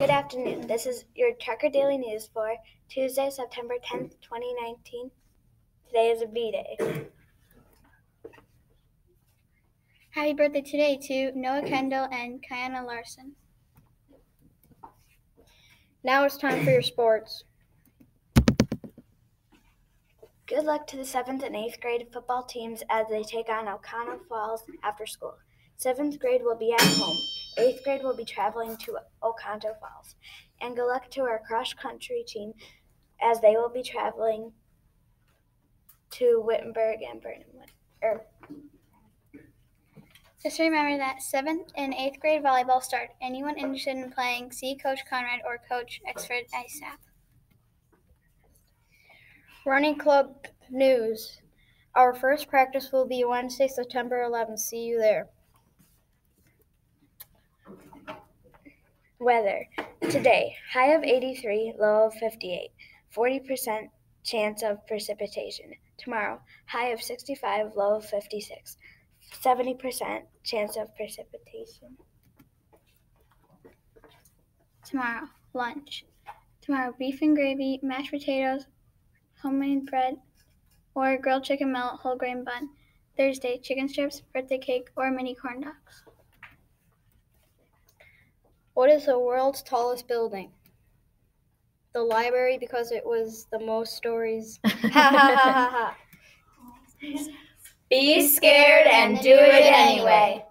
Good afternoon. This is your Trucker Daily News for Tuesday, September 10th, 2019. Today is a B day. Happy birthday today to Noah Kendall and Kiana Larson. Now it's time for your sports. Good luck to the 7th and 8th grade football teams as they take on Oconto Falls after school. 7th grade will be at home. 8th grade will be traveling to Oconto Falls. And good luck to our cross country team as they will be traveling to Wittenberg and Burnham. Er, Just remember that 7th and 8th grade volleyball start. Anyone interested in playing, see Coach Conrad or Coach Exford ISAP. Running club news. Our first practice will be Wednesday, September 11th. See you there. Weather. Today, high of 83, low of 58. 40% chance of precipitation. Tomorrow, high of 65, low of 56. 70% chance of precipitation. Tomorrow, lunch. Tomorrow, beef and gravy, mashed potatoes, homemade bread, or grilled chicken melt whole grain bun. Thursday, chicken strips, birthday cake, or mini corn dogs. What is the world's tallest building? The library because it was the most stories. ha ha ha ha ha. Be scared and do it anyway.